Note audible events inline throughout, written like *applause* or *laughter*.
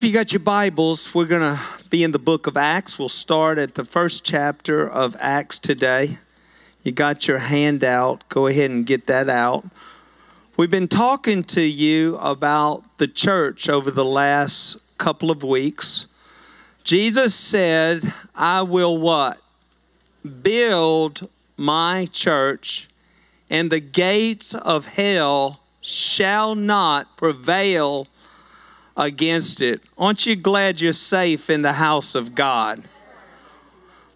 If you got your Bibles, we're going to be in the book of Acts. We'll start at the first chapter of Acts today. You got your handout. Go ahead and get that out. We've been talking to you about the church over the last couple of weeks. Jesus said, I will what? Build my church, and the gates of hell shall not prevail against it. Aren't you glad you're safe in the house of God?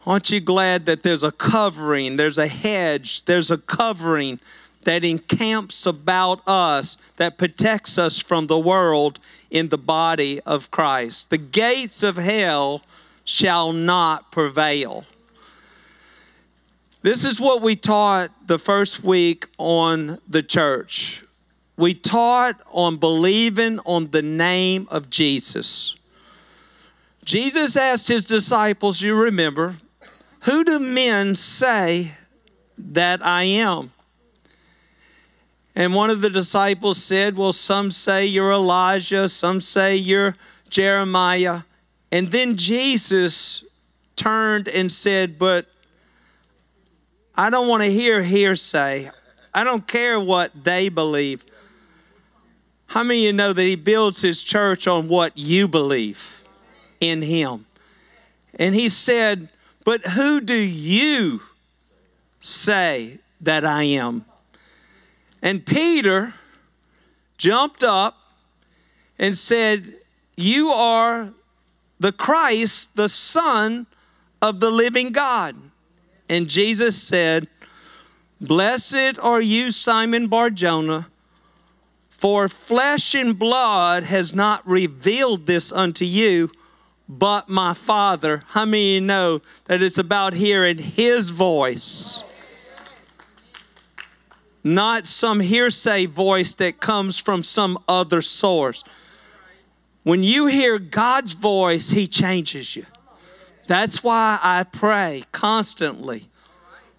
Aren't you glad that there's a covering, there's a hedge, there's a covering that encamps about us, that protects us from the world in the body of Christ? The gates of hell shall not prevail. This is what we taught the first week on the church we taught on believing on the name of Jesus. Jesus asked his disciples, you remember, who do men say that I am? And one of the disciples said, Well, some say you're Elijah, some say you're Jeremiah. And then Jesus turned and said, But I don't want to hear hearsay. I don't care what they believe. How many of you know that He builds His church on what you believe in Him? And He said, But who do you say that I am? And Peter jumped up and said, You are the Christ, the Son of the living God. And Jesus said, Blessed are you, Simon Barjona for flesh and blood has not revealed this unto you, but my Father. How many you know that it's about hearing His voice? Not some hearsay voice that comes from some other source. When you hear God's voice, He changes you. That's why I pray constantly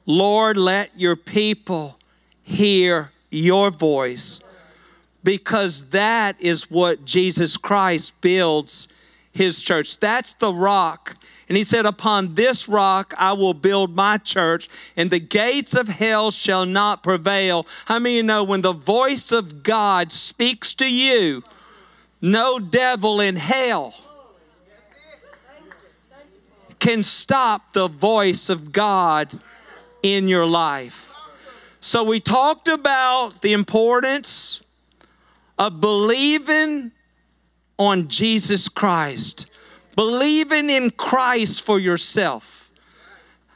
Lord, let your people hear your voice because that is what Jesus Christ builds his church. That's the rock. And he said, Upon this rock I will build my church, and the gates of hell shall not prevail. How many you know when the voice of God speaks to you, no devil in hell can stop the voice of God in your life? So we talked about the importance of believing on Jesus Christ, believing in Christ for yourself.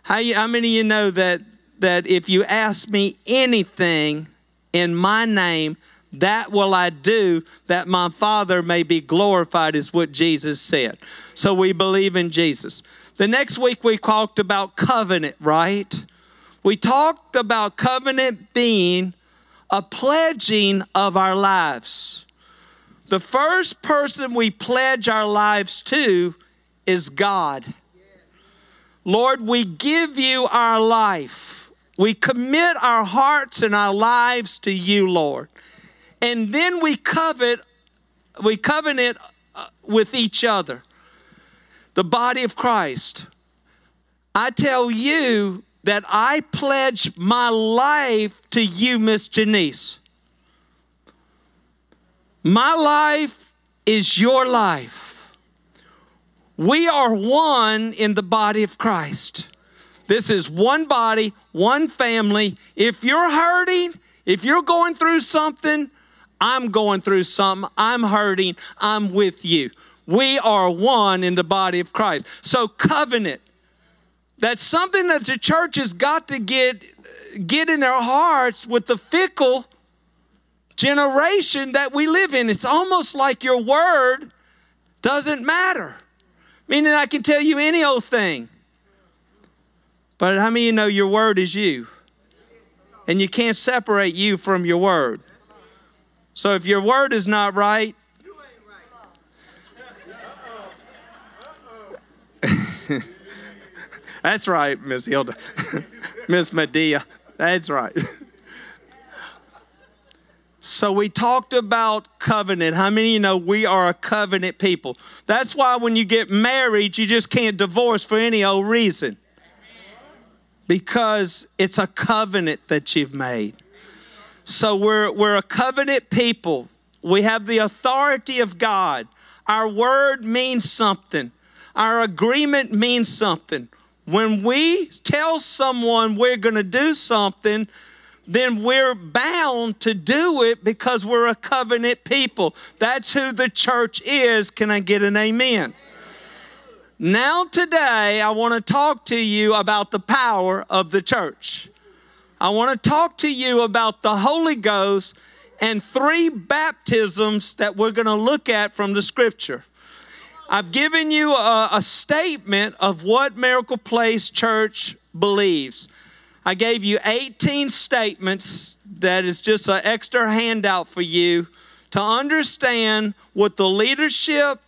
How, you, how many of you know that, that if you ask me anything in my name, that will I do that my Father may be glorified, is what Jesus said. So we believe in Jesus. The next week we talked about covenant, right? We talked about covenant being a pledging of our lives. The first person we pledge our lives to is God. Lord, we give you our life. We commit our hearts and our lives to you, Lord. And then we covet, we covenant uh, with each other. The body of Christ. I tell you that I pledge my life to you, Miss Janice. My life is your life. We are one in the body of Christ. This is one body, one family. If you're hurting, if you're going through something, I'm going through something, I'm hurting, I'm with you. We are one in the body of Christ. So, covenant that's something that the church has got to get, get in their hearts with the fickle generation that we live in. It's almost like your word doesn't matter. Meaning I can tell you any old thing. But how many you know your word is you? And you can't separate you from your word. So if your word is not right, That's right, Miss Hilda. *laughs* Miss Medea. That's right. So we talked about covenant. How many you know we are a covenant people? That's why when you get married, you just can't divorce for any old reason. Because it's a covenant that you've made. So we're, we're a covenant people. We have the authority of God. Our word means something. Our agreement means something. When we tell someone we're going to do something, then we're bound to do it because we're a covenant people. That's who the church is. Can I get an amen? Now, today, I want to talk to you about the power of the church. I want to talk to you about the Holy Ghost and three baptisms that we're going to look at from the scripture. I've given you a, a, statement of what Miracle Place Church believes. I gave you 18 statements that is just an extra handout for you to understand what the leadership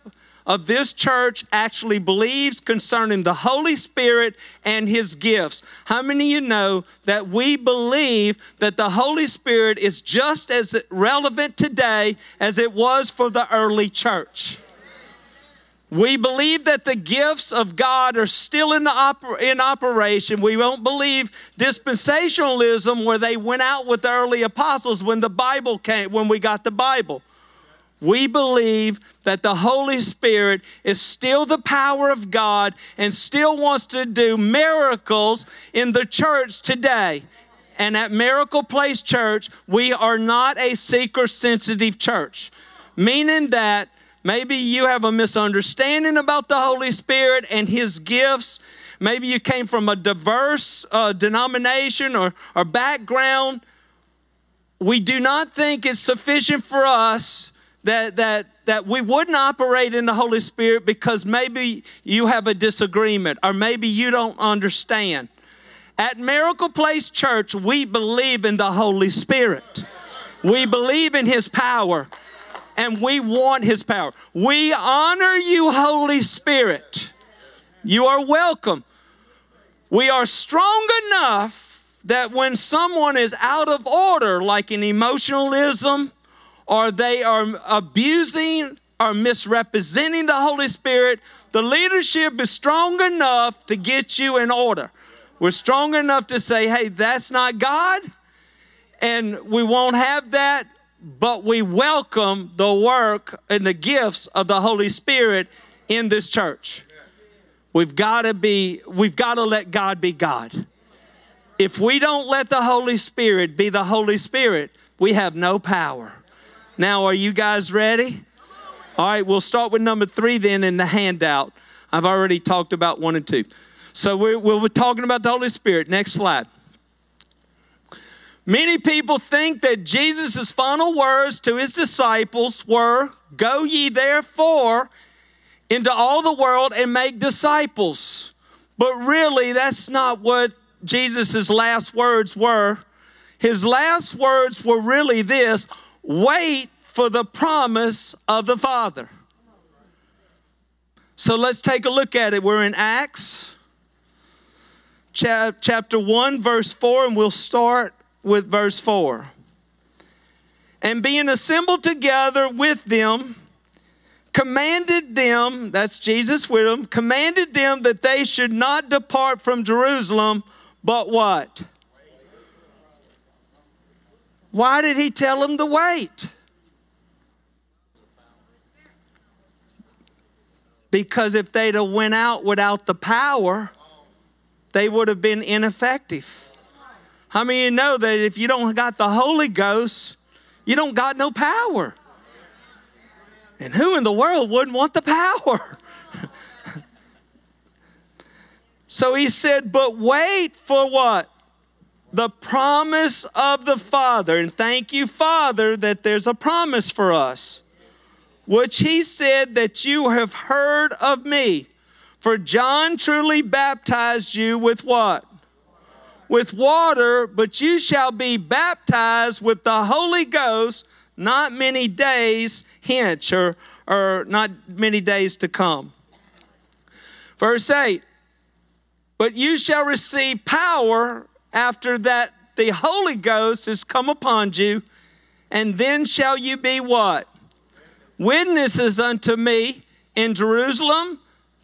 of this church actually believes concerning the Holy Spirit and His gifts. How many of you know that we believe that the Holy Spirit is just as relevant today as it was for the early church? We believe that the gifts of God are still in, the oper- in operation. We don't believe dispensationalism where they went out with the early apostles when the Bible came, when we got the Bible. We believe that the Holy Spirit is still the power of God and still wants to do miracles in the church today. And at Miracle Place Church, we are not a seeker sensitive church, meaning that maybe you have a misunderstanding about the Holy Spirit and His gifts. Maybe you came from a diverse uh, denomination or, or background. We do not think it's sufficient for us that, that, that we wouldn't operate in the Holy Spirit because maybe you have a disagreement or maybe you don't understand. At Miracle Place Church, we believe in the Holy Spirit. We believe in His power and we want His power. We honor you, Holy Spirit. You are welcome. We are strong enough that when someone is out of order, like in emotionalism, or they are abusing or misrepresenting the Holy Spirit, the leadership is strong enough to get you in order. We're strong enough to say, hey, that's not God, and we won't have that, but we welcome the work and the gifts of the Holy Spirit in this church. We've got to be, we've got to let God be God. If we don't let the Holy Spirit be the Holy Spirit, we have no power. Now, are you guys ready? All right, we'll start with number three then in the handout. I've already talked about one and two. So we're, we're talking about the Holy Spirit. Next slide. Many people think that Jesus' final words to his disciples were, Go ye therefore into all the world and make disciples. But really, that's not what Jesus' last words were. His last words were really this wait for the promise of the Father. So let's take a look at it. We're in Acts chapter 1, verse 4, and we'll start with verse 4. And being assembled together with them, commanded them, that's Jesus with them, commanded them that they should not depart from Jerusalem, but what? Why did he tell them to wait? Because if they'd have went out without the power, they would have been ineffective. How many you know that if you don't got the Holy Ghost, you don't got no power? And who in the world wouldn't want the power? *laughs* so he said, but wait for what? the promise of the Father. And thank you, Father, that there's a promise for us, which he said that you have heard of me. For John truly baptized you with what? With water, but you shall be baptized with the Holy Ghost not many days hence, or, or not many days to come. Verse 8 But you shall receive power after that the Holy Ghost has come upon you, and then shall you be what? Witnesses unto me in Jerusalem,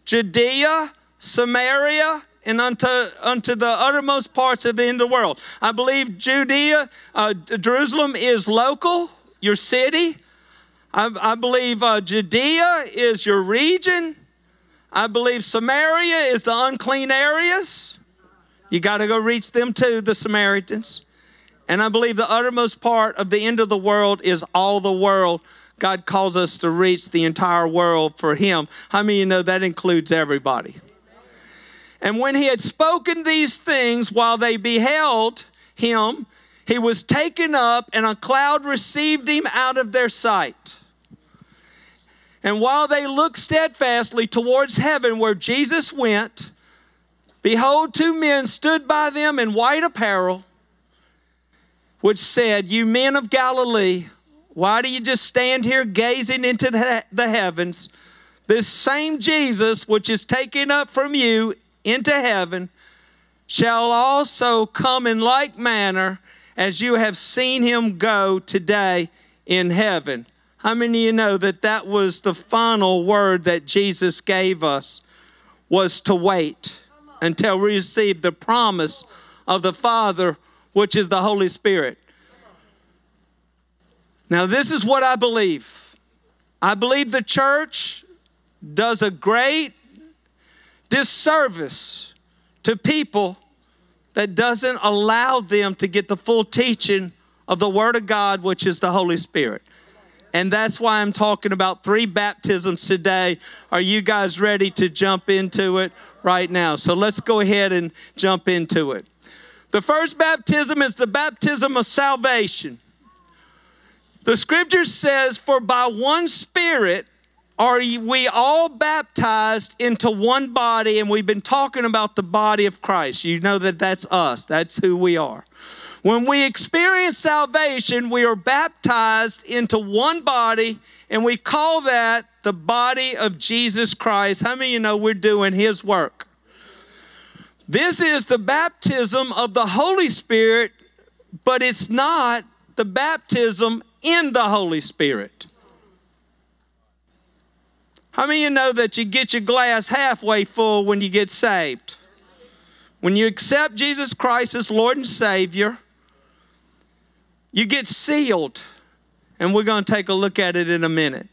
Judea, Samaria, and unto, unto the uttermost parts of the end of the world. I believe Judea, uh, Jerusalem is local, your city. I, I believe uh, Judea is your region. I believe Samaria is the unclean areas. You got to go reach them too, the Samaritans. And I believe the uttermost part of the end of the world is all the world. God calls us to reach the entire world for Him. How many of you know that includes everybody? And when he had spoken these things while they beheld him, he was taken up, and a cloud received him out of their sight. And while they looked steadfastly towards heaven where Jesus went, behold, two men stood by them in white apparel, which said, You men of Galilee, why do you just stand here gazing into the, the heavens? This same Jesus, which is taken up from you into heaven, shall also come in like manner as you have seen him go today in heaven. How many of you know that that was the final word that Jesus gave us was to wait until we receive the promise of the Father, which is the Holy Spirit. Now, this is what I believe. I believe the church does a great disservice to people that doesn't allow them to get the full teaching of the Word of God, which is the Holy Spirit. And that's why I'm talking about three baptisms today. Are you guys ready to jump into it right now? So let's go ahead and jump into it. The first baptism is the baptism of salvation. The scripture says, For by one Spirit are we all baptized into one body and we've been talking about the body of christ. You know that that's us. That's who we are. When we experience salvation we are baptized into one body and we call that the body of jesus christ. How many of you know we're doing his work? This is the baptism of the holy spirit but it's not the baptism in the holy spirit how many you know that you get your glass halfway full when you get saved? When you accept Jesus Christ as Lord and Savior, you get sealed. And we're going to take a look at it in a minute.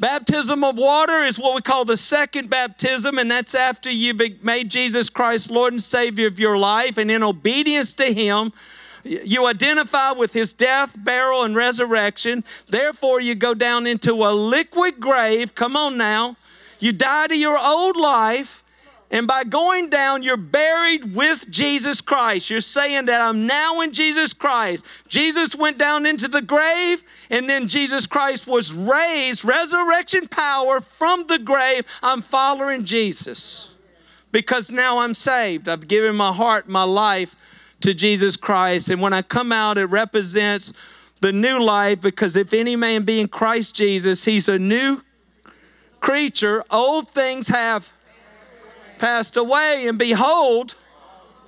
Baptism of water is what we call the second baptism, and that's after you've made Jesus Christ Lord and Savior of your life, and in obedience to Him, you identify with his death, burial, and resurrection. Therefore, you go down into a liquid grave. Come on now. You die to your old life. And by going down, you're buried with Jesus Christ. You're saying that I'm now in Jesus Christ. Jesus went down into the grave, and then Jesus Christ was raised, resurrection power from the grave. I'm following Jesus because now I'm saved. I've given my heart, my life to Jesus Christ. And when I come out, it represents the new life because if any man be in Christ Jesus, he's a new creature. Old things have passed away, and behold,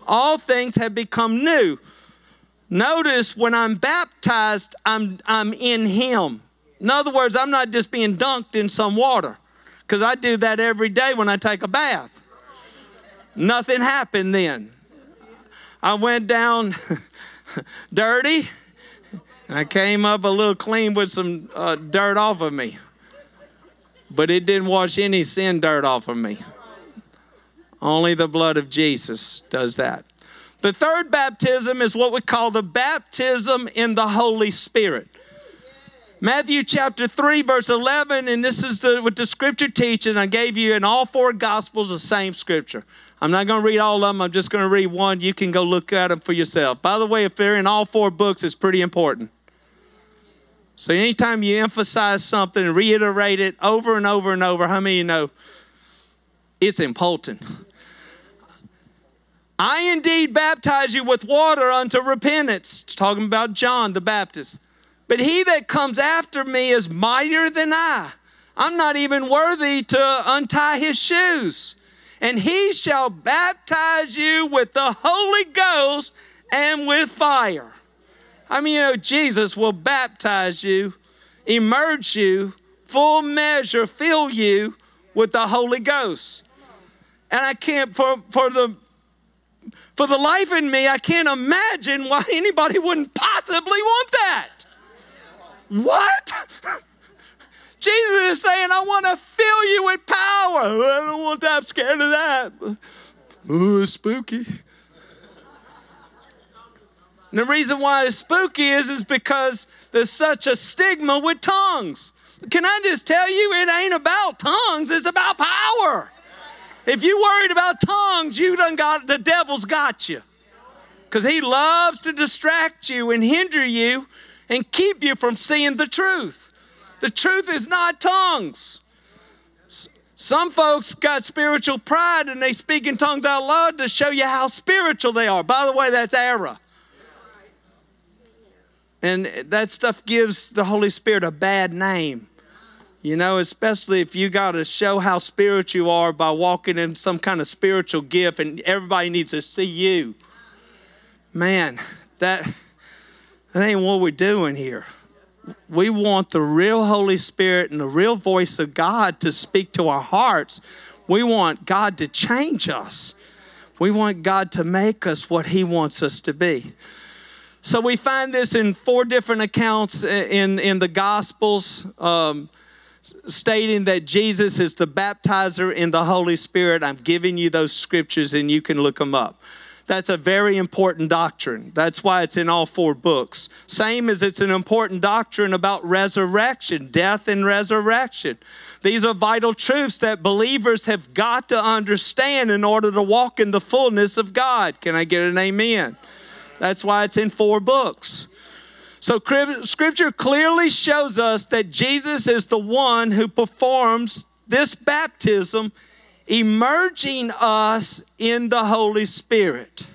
all things have become new. Notice when I'm baptized, I'm, I'm in Him. In other words, I'm not just being dunked in some water, because I do that every day when I take a bath. Nothing happened then. I went down *laughs* dirty and I came up a little clean with some uh, dirt off of me. But it didn't wash any sin dirt off of me. Only the blood of Jesus does that. The third baptism is what we call the baptism in the Holy Spirit. Matthew chapter 3, verse 11, and this is the, what the scripture teaches. I gave you in all four gospels the same scripture. I'm not going to read all of them. I'm just going to read one. You can go look at them for yourself. By the way, if they're in all four books, it's pretty important. So anytime you emphasize something and reiterate it over and over and over, how many you know it's important? I indeed baptize you with water unto repentance. It's talking about John the Baptist. But he that comes after me is mightier than I. I'm not even worthy to untie his shoes and he shall baptize you with the Holy Ghost and with fire. I mean, you know, Jesus will baptize you, immerse you, full measure fill you with the Holy Ghost. And I can't, for, for the for the life in me, I can't imagine why *laughs* anybody wouldn't possibly want that. What? Jesus is saying, I want to fill you with power. I don't want that. I'm scared of that. Oh, it's spooky. And the reason why it's spooky is, is because there's such a stigma with tongues. Can I just tell you, it ain't about tongues, it's about power. If you worried about tongues, you done got the devil's got you. Because he loves to distract you and hinder you and keep you from seeing the truth. The truth is not tongues. Some folks got spiritual pride and they speak in tongues out loud to show you how spiritual they are. By the way, that's error. And that stuff gives the Holy Spirit a bad name. You know, especially if you got to show how spiritual you are by walking in some kind of spiritual gift and everybody needs to see you. Man, that, that ain't what we're doing here. We want the real Holy Spirit and the real voice of God to speak to our hearts. We want God to change us. We want God to make us what He wants us to be. So we find this in four different accounts in, in the Gospels. Um, stating that Jesus is the baptizer in the Holy Spirit. I'm giving you those scriptures and you can look them up. That's a very important doctrine. That's why it's in all four books. Same as it's an important doctrine about resurrection, death and resurrection. These are vital truths that believers have got to understand in order to walk in the fullness of God. Can I get an amen? That's why it's in four books. So, scripture clearly shows us that Jesus is the one who performs this baptism, emerging us in the Holy Spirit.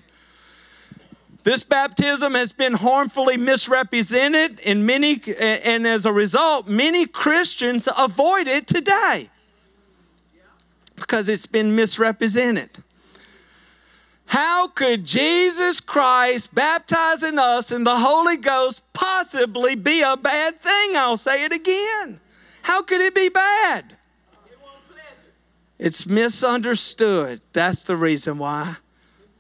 This baptism has been harmfully misrepresented and many, and as a result, many Christians avoid it today because it's been misrepresented. How could Jesus Christ baptizing us in the Holy Ghost possibly be a bad thing? I'll say it again. How could it be bad? It's misunderstood. That's the reason why.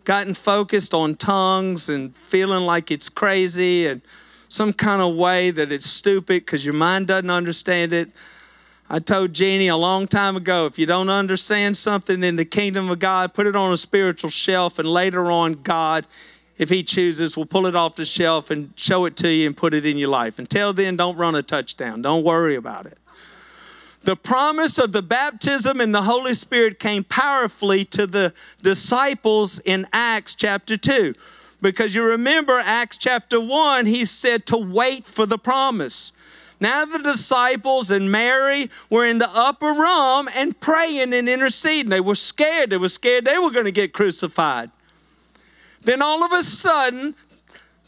Gotten focused on tongues and feeling like it's crazy and some kind of way that it's stupid because your mind doesn't understand it. I told Jeannie a long time ago if you don't understand something in the kingdom of God, put it on a spiritual shelf, and later on, God, if He chooses, will pull it off the shelf and show it to you and put it in your life. Until then, don't run a touchdown. Don't worry about it. The promise of the baptism in the Holy Spirit came powerfully to the disciples in Acts chapter 2. Because you remember Acts chapter 1, he said to wait for the promise. Now the disciples and Mary were in the upper room and praying and interceding. They were scared. They were scared they were going to get crucified. Then all of a sudden,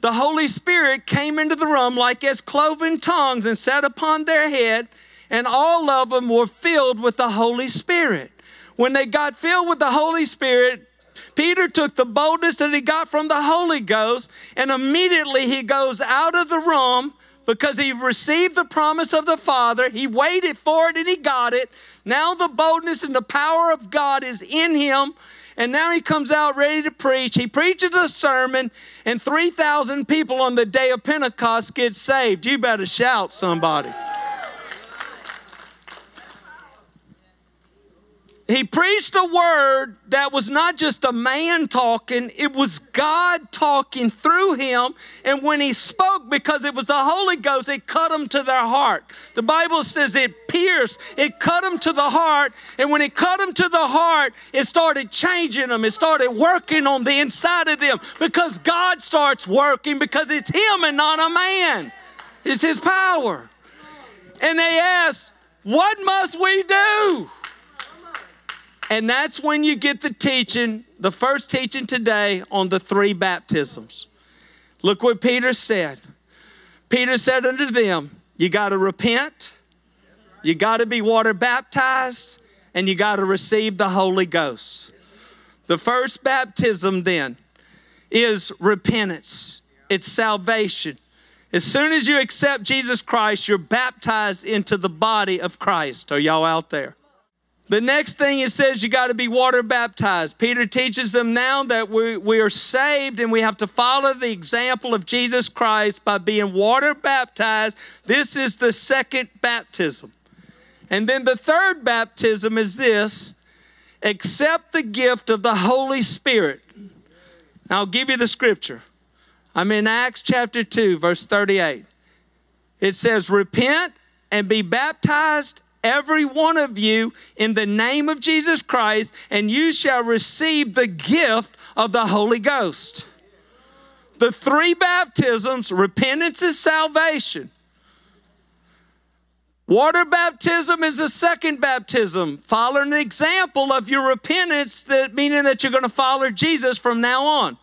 the Holy Spirit came into the room like as cloven tongues and sat upon their head, and all of them were filled with the Holy Spirit. When they got filled with the Holy Spirit, Peter took the boldness that he got from the Holy Ghost, and immediately he goes out of the room because he received the promise of the Father. He waited for it and he got it. Now the boldness and the power of God is in him. And now he comes out ready to preach. He preaches a sermon, and 3,000 people on the day of Pentecost get saved. You better shout, somebody. He preached a word that was not just a man talking, it was God talking through him. And when he spoke, because it was the Holy Ghost, it cut them to their heart. The Bible says it pierced, it cut them to the heart. And when it cut them to the heart, it started changing them, it started working on the inside of them because God starts working because it's him and not a man, it's his power. And they asked, What must we do? And that's when you get the teaching, the first teaching today on the three baptisms. Look what Peter said. Peter said unto them, You got to repent, you got to be water baptized, and you got to receive the Holy Ghost. The first baptism then is repentance, it's salvation. As soon as you accept Jesus Christ, you're baptized into the body of Christ. Are y'all out there? The next thing it says you got to be water baptized. Peter teaches them now that we, we are saved and we have to follow the example of Jesus Christ by being water baptized. This is the second baptism. And then the third baptism is this accept the gift of the Holy Spirit. I'll give you the scripture. I'm in Acts chapter 2, verse 38. It says, Repent and be baptized every one of you in the name of Jesus Christ, and you shall receive the gift of the Holy Ghost. The three baptisms repentance is salvation. Water baptism is the second baptism. Follow an example of your repentance, that meaning that you're going to follow Jesus from now on.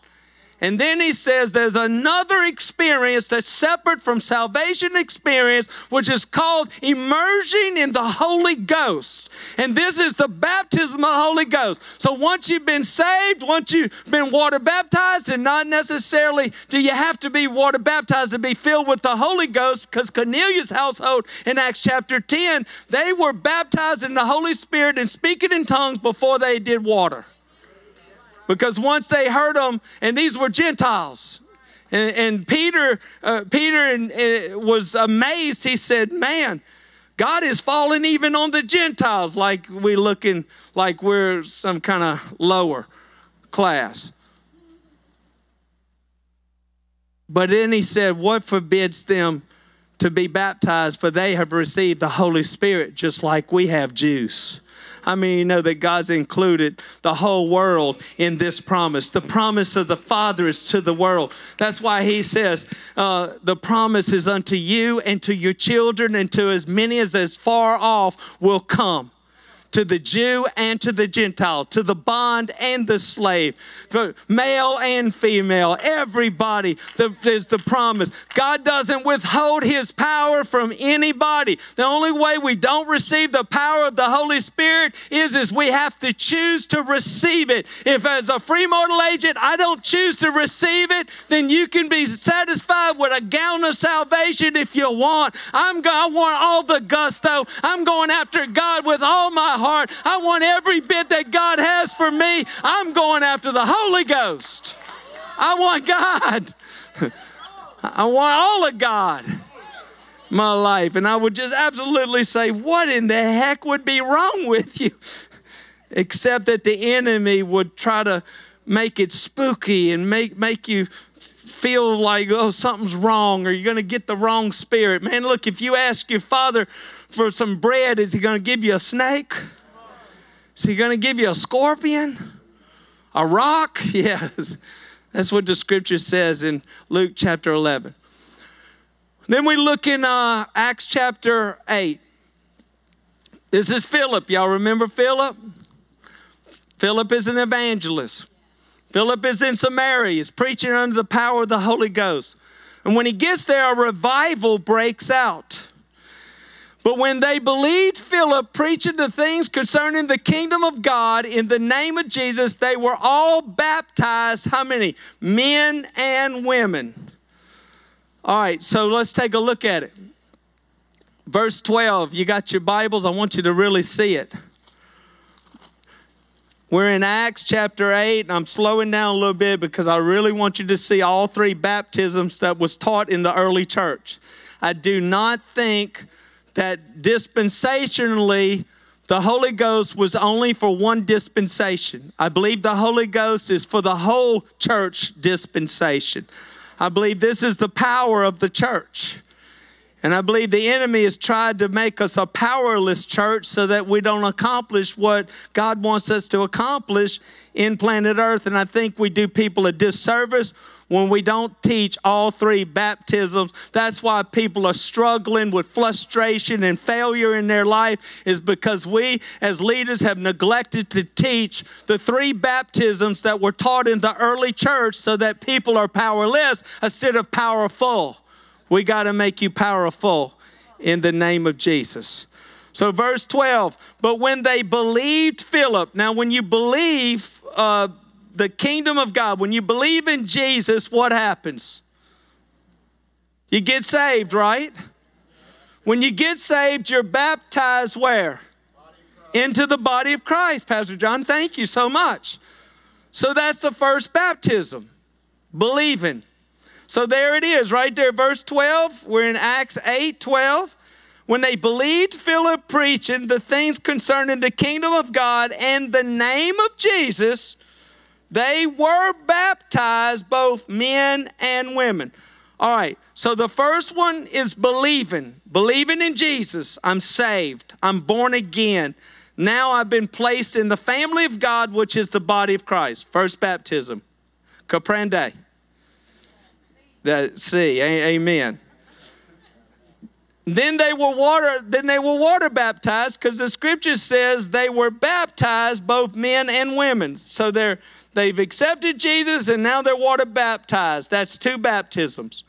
And then he says there's another experience that's separate from salvation experience, which is called immersion in the Holy Ghost. And this is the baptism of the Holy Ghost. So once you've been saved, once you've been water baptized, and not necessarily do you have to be water baptized to be filled with the Holy Ghost, because Cornelius' household in Acts chapter 10, they were baptized in the Holy Spirit and speaking in tongues before they did water. Because once they heard them, and these were Gentiles, and, and Peter, uh, Peter and, uh, was amazed. He said, "Man, God is falling even on the Gentiles, like we looking like we're some kind of lower class." But then he said, "What forbids them to be baptized? For they have received the Holy Spirit, just like we have Jews." I mean, you know that God's included the whole world in this promise? The promise of the Father is to the world. That's why He says, uh, The promise is unto you and to your children and to as many as as far off will come to the Jew and to the Gentile, to the bond and the slave, for male and female, everybody. There's the promise. God doesn't withhold his power from anybody. The only way we don't receive the power of the Holy Spirit is, is we have to choose to receive it. If as a free mortal agent I don't choose to receive it, then you can be satisfied with a gown of salvation if you want. I'm I want all the gusto. I'm going after God with all my heart. I want every bit that God has for me. I'm going after the Holy Ghost. I want God. *laughs* I want all of God my life. And I would just absolutely say, What in the heck would be wrong with you? *laughs* Except that the enemy would try to make it spooky and make, make you feel like, oh, something's wrong or you're going to get the wrong spirit. Man, look, if you ask your father for some bread, is he going to give you a snake? Is he going to give you a scorpion? A rock? *laughs* Yes. That's what the scripture says in Luke chapter 11. Then we look in uh, Acts chapter 8. This is Philip. Y'all remember Philip? Philip is an evangelist. Philip is in Samaria. He's preaching under the power of the Holy Ghost. And when he gets there, a revival breaks out. But when they believed Philip preaching the things concerning the kingdom of God in the name of Jesus, they were all baptized. How many? Men and women. All right, so let's take a look at it. Verse 12, you got your Bibles? I want you to really see it. We're in Acts chapter 8, and I'm slowing down a little bit because I really want you to see all three baptisms that was taught in the early church. I do not think that dispensationally, the Holy Ghost was only for one dispensation. I believe the Holy Ghost is for the whole church dispensation. I believe this is the power of the church. And I believe the enemy has tried to make us a powerless church so that we don't accomplish what God wants us to accomplish in planet Earth. And I think we do people a disservice when we don't teach all three baptisms. That's why people are struggling with frustration and failure in their life, is because we as leaders have neglected to teach the three baptisms that were taught in the early church so that people are powerless instead of powerful. We got to make you powerful in the name of Jesus. So, verse 12, but when they believed Philip, now when you believe, uh, the kingdom of God, when you believe in Jesus, what happens? You get saved, right? When you get saved, you're baptized where? Into the body of Christ, Pastor John. Thank you so much. So that's the first baptism, believing. So there it is, right there, verse 12. We're in Acts 8 12. When they believed Philip preaching the things concerning the kingdom of God and the name of Jesus, they were baptized, both men and women. All right, so the first one is believing, believing in Jesus. I'm saved, I'm born again. Now I've been placed in the family of God, which is the body of Christ. First baptism. Comprende. That see, amen. Then they were water, then they were water baptized, because the scripture says they were baptized, both men and women. So they're they've accepted Jesus and now they're water baptized. That's two baptisms.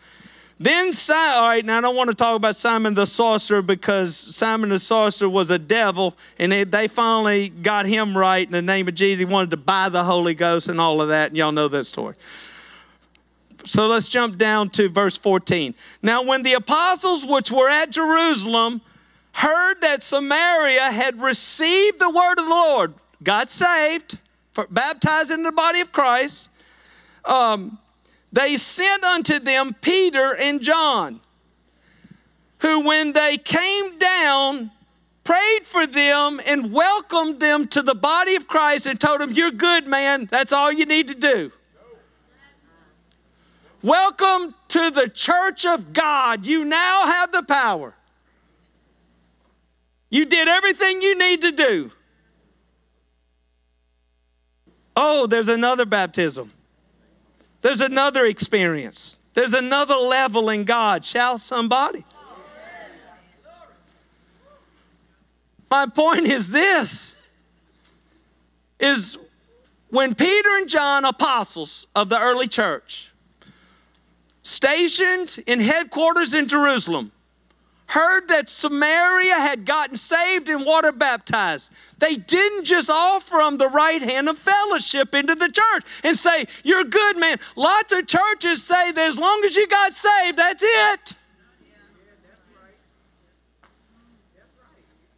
Then Simon, all right, now I don't want to talk about Simon the sorcerer because Simon the sorcerer was a devil, and they, they finally got him right in the name of Jesus. He wanted to buy the Holy Ghost and all of that, and y'all know that story. So let's jump down to verse 14. Now, when the apostles which were at Jerusalem heard that Samaria had received the word of the Lord, got saved, baptized in the body of Christ, um, they sent unto them Peter and John, who, when they came down, prayed for them and welcomed them to the body of Christ and told them, You're good, man. That's all you need to do. Welcome to the church of God. You now have the power. You did everything you need to do. Oh, there's another baptism. There's another experience. There's another level in God. Shall somebody? My point is this is when Peter and John, apostles of the early church, stationed in headquarters in Jerusalem, heard that Samaria had gotten saved and water baptized. They didn't just offer them the right hand of fellowship into the church and say, You're good, man. Lots of churches say that as long as you got saved, that's it.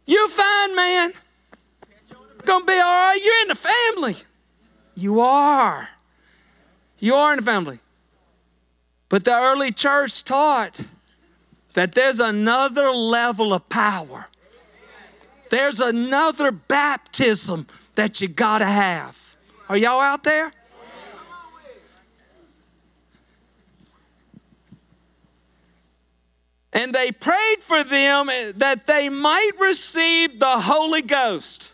You're fine, man. Gonna be all right. You're in the family. You are. You are in the family. But the early church taught that there's another level of power. There's another baptism that you got to have. Are y'all out there? And they prayed for them eh, that they might receive the Holy Ghost.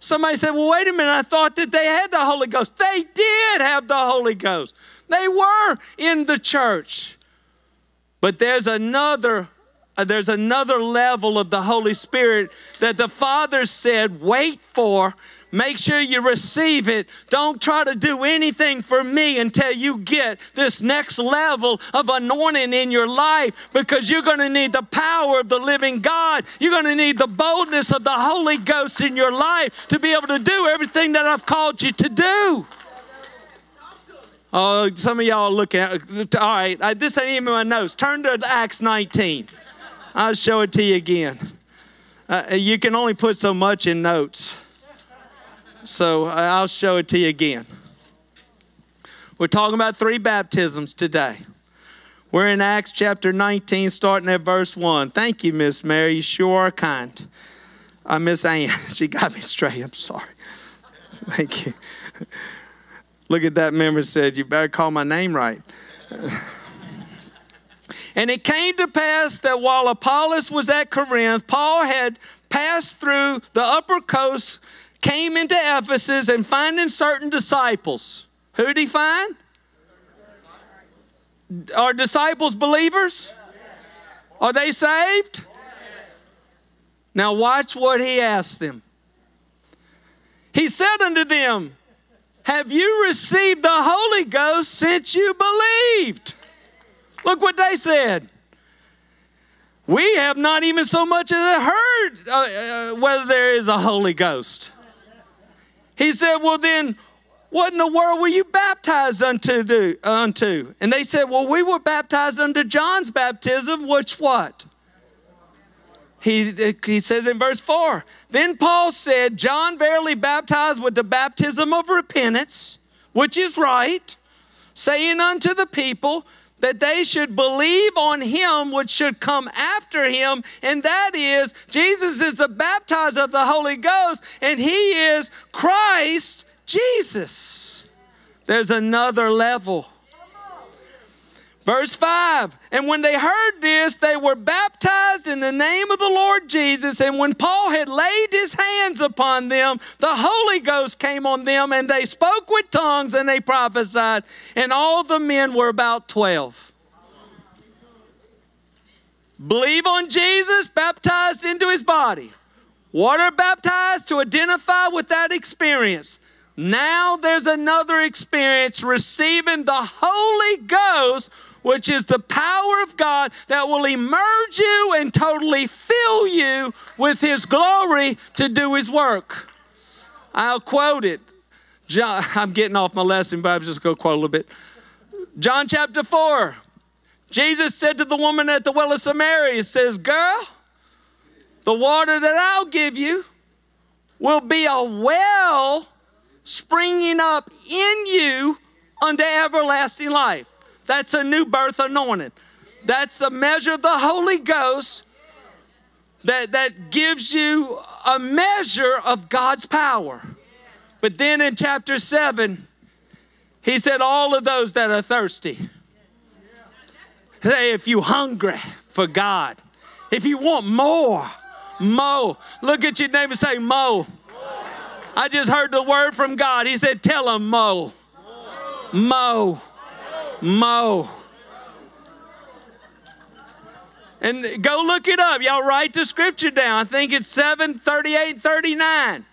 Somebody said, Well, wait a minute, I thought that they had the Holy Ghost. They did have the Holy Ghost, they were in the church. But there's another uh, there's another level of the Holy Spirit that the Father said, wait for. Make sure you receive it. Don't try to do anything for me until you get this next level of anointing in your life because you're going to need the power of the living God. You're going to need the boldness of the Holy Ghost in your life to be able to do everything that I've called you to do. Oh, some of y'all look at, all right, I, this ain't even my notes. Turn to Acts 19. I'll show it to you again. Uh, you can only put so much in notes. So uh, I'll show it to you again. We're talking about three baptisms today. We're in Acts chapter 19, starting at verse 1. Thank you, Miss Mary. You sure are kind. Uh, Miss Ann, *laughs* she got me straight. I'm sorry. Thank you. Look at that member said, You better call my name right. *laughs* and it came to pass that while Apollos was at Corinth, Paul had passed through the upper coast, came into Ephesus, and finding certain disciples. Who did he find? Are disciples believers? Are they saved? Now, watch what he asked them. He said unto them, have you received the Holy Ghost since you believed? Look what they said. We have not even so much as heard uh, uh, whether there is a Holy Ghost. He said, Well, then, What in the world were you baptized unto? Do, unto? And they said, Well, we were baptized unto John's baptism, which what? He, he says in verse 4 Then Paul said, John verily baptized with the baptism of repentance, which is right, saying unto the people that they should believe on him which should come after him, and that is Jesus is the baptizer of the Holy Ghost, and he is Christ Jesus. There's another level. Verse 5 And when they heard this, they were baptized in the name of the Lord Jesus. And when Paul had laid his hands upon them, the Holy Ghost came on them, and they spoke with tongues and they prophesied. And all the men were about 12. Believe on Jesus, baptized into his body. Water baptized to identify with that experience. Now there's another experience receiving the Holy Ghost which is the power of God that will emerge you and totally fill you with His glory to do His work. I'll quote it. John, *laughs* I'm getting off my lesson, but I'm just going to quote a little bit. John chapter 4. Jesus said to the woman at the well of Samaria, He says, Girl, the water that I'll give you will be a well springing up in you unto everlasting life. That's a new birth anointing. That's the measure of the Holy Ghost that, that gives you a measure of God's power. But then in chapter 7, he said, All of those that are thirsty, hey, if you hungry for God, if you want more, more, look at your neighbor and say, Mo. I just heard the word from God. He said, Tell him, Mo. Mo. Mo. And go look it up. Y'all write the scripture down. I think it's 7 38 39.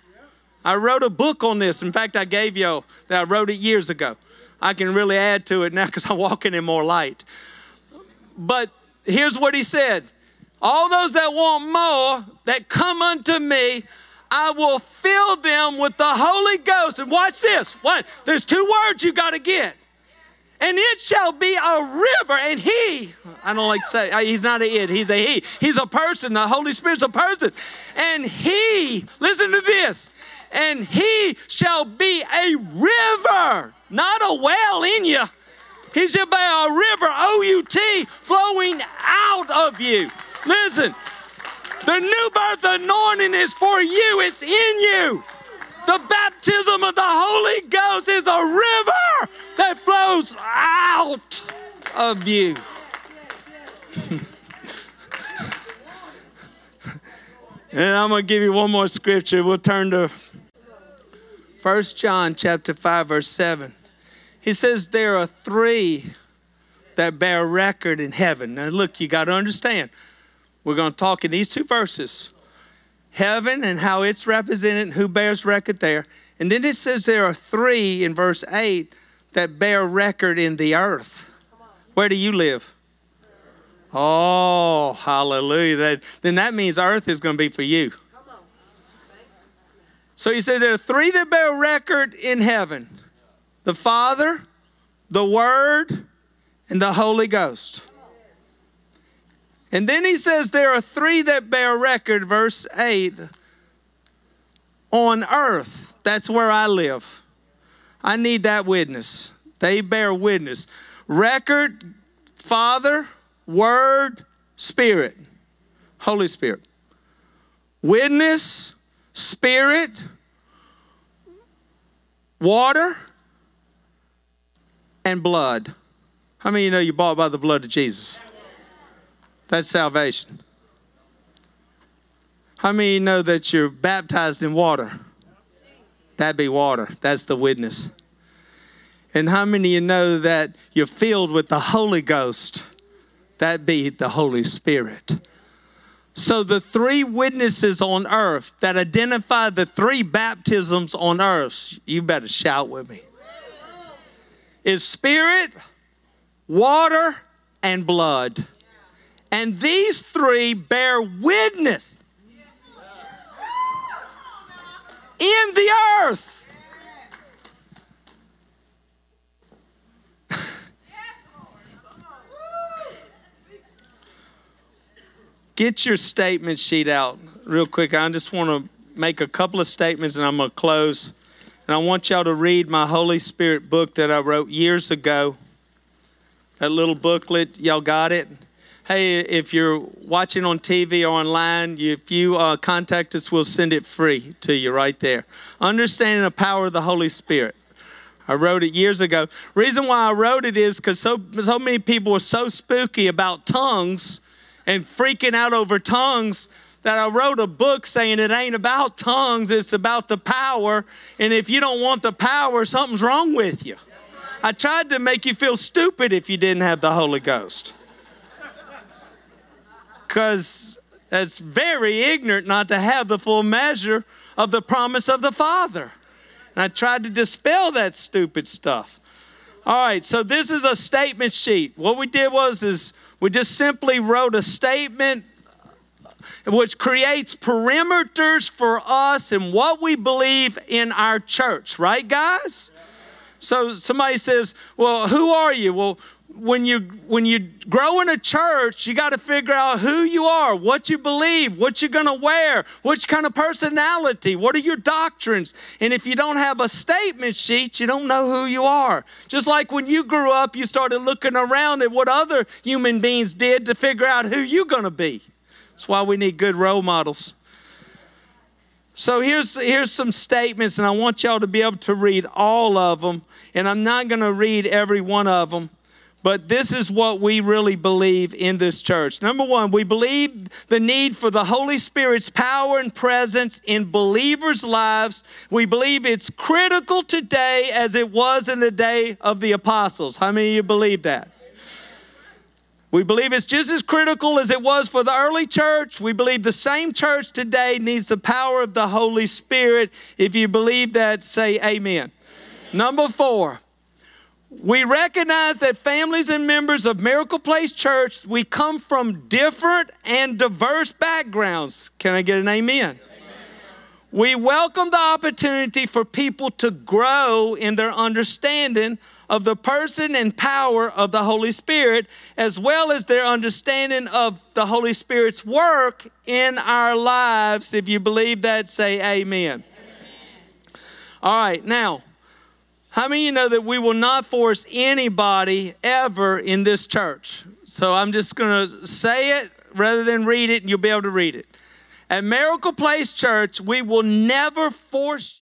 I wrote a book on this. In fact, I gave y'all that I wrote it years ago. I can really add to it now because I'm walking in more light. But here's what he said All those that want more, that come unto me, I will fill them with the Holy Ghost. And watch this. What? There's two words you got to get and it shall be a river. And he, I don't like to say, he's not a it, he's a he. He's a person. The Holy Spirit's a person. And he, listen to this, and he shall be a river, not a well in you. He shall be a river, O U T, flowing out of you. Listen, the new birth anointing is for you, it's in you. The baptism of the Holy Ghost is a river that flows out of you. *laughs* and I'm going to give you one more scripture. We'll turn to 1 John chapter 5 verse 7. He says there are 3 that bear record in heaven. Now look, you got to understand. We're going to talk in these two verses heaven and how it's represented, who bears record there. And then it says there are three in verse 8 that bear record in the earth. Where do you live? Oh, hallelujah. That, then that means earth is going to be for you. So he said there are three that bear record in heaven the Father, the Word, and the Holy Ghost. And then he says there are three that bear record, verse 8, on earth. That's where I live. I need that witness. They bear witness. Record, Father, Word, Spirit, Holy Spirit. Witness, Spirit, water, and blood. How many of you know you're bought by the blood of Jesus? That's salvation. How many you know that you're baptized in water? That be water. That's the witness. And how many you know that you're filled with the Holy Ghost? That be the Holy Spirit. So, the three witnesses on earth that identify the three baptisms on earth, you better shout with me, is spirit, water, and blood. And these three bear witness in the earth. Get your statement sheet out real quick. I just want to make a couple of statements and I'm going to close. And I want y'all to read my Holy Spirit book that I wrote years ago. That little booklet, y'all got it? Hey, if you're watching on TV or online, if you uh, contact us, we'll send it free to you right there. Understanding the power of the Holy Spirit. I wrote it years ago. Reason why I wrote it is because so, so many people were so spooky about tongues and freaking out over tongues that I wrote a book saying it ain't about tongues, it's about the power. And if you don't want the power, something's wrong with you. I tried to make you feel stupid if you didn't have the Holy Ghost. Because it's very ignorant not to have the full measure of the promise of the Father. And I tried to dispel that stupid stuff. All right, so this is a statement sheet. What we did was is we just simply wrote a statement which creates perimeters for us and what we believe in our church, right, guys? So somebody says, Well, who are you? Well, when you when you grow in a church, you got to figure out who you are, what you believe, what you're going to wear, which kind of personality, what are your doctrines. And if you don't have a statement sheet, you don't know who you are. Just like when you grew up, you started looking around at what other human beings did to figure out who you're going to be. That's why we need good role models. So here's here's some statements and I want y'all to be able to read all of them and I'm not going to read every one of them but this is what we really believe in this church. Number one, we believe the need for the Holy Spirit's power and presence in believers' lives. We believe it's critical today as it was in the day of the apostles. How many of you believe that? We believe it's just as critical as it was for the early church. We believe the same church today needs the power of the Holy Spirit. If you believe that, say amen. amen. Number four, we recognize that families and members of Miracle Place Church, we come from different and diverse backgrounds. Can I get an amen? amen? We welcome the opportunity for people to grow in their understanding of the person and power of the Holy Spirit, as well as their understanding of the Holy Spirit's work in our lives. If you believe that, say amen. amen. All right, now, how many of you know that we will not force anybody ever in this church? So I'm just going to say it rather than read it, and you'll be able to read it. At Miracle Place Church, we will never force